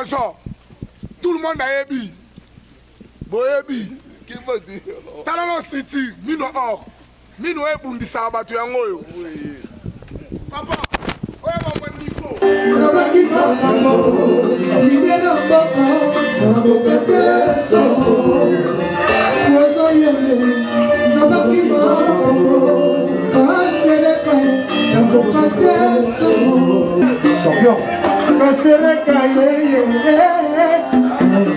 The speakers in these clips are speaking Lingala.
poso tout le monde ayebi boyebi tala na structure mino or mino ebundisaka bato yango oyo papa oyeba mweniko olobaki makambo lidelo mboka naboka te soso poso yele nabaki makambo kaseleka nakoka te soso kaseleka ye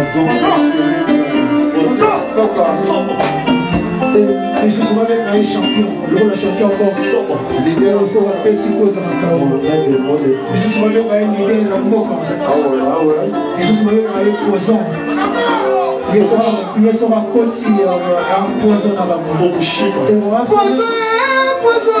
Et ici, souvent, avec un champion, le monde a chanté encore sobre. Les gens sont à petit cause à ma carte. Ici, souvent, avec un idée, la moque. Ici, souvent, avec un poison. Hier soir, à côté, un poison à la moque. Poison, poison.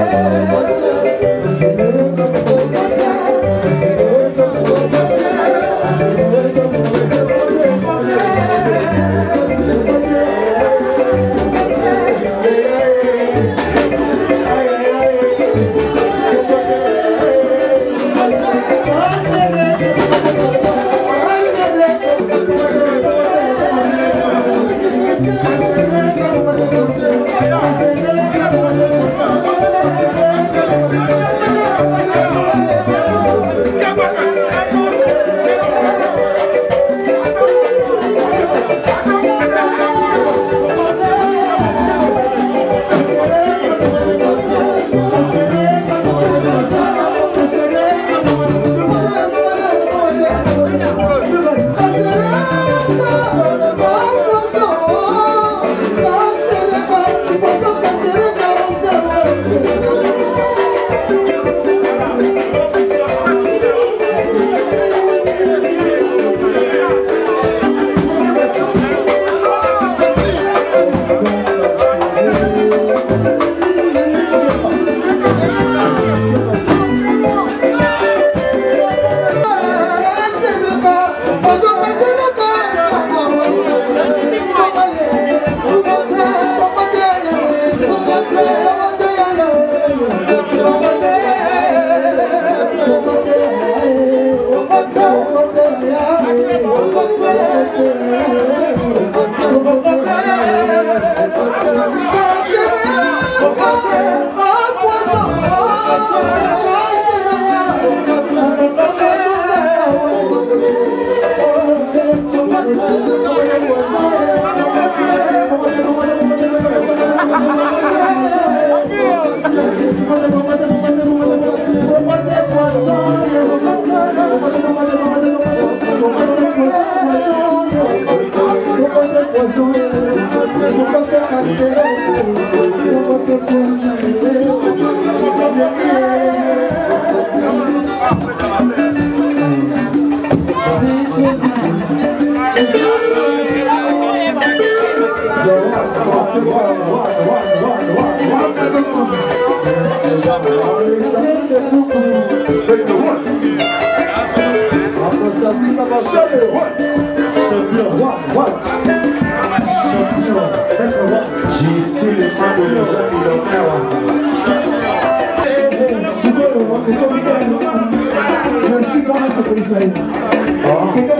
Yeah. One, one. sikoyo ekomi eno merci mpona sekolisa ye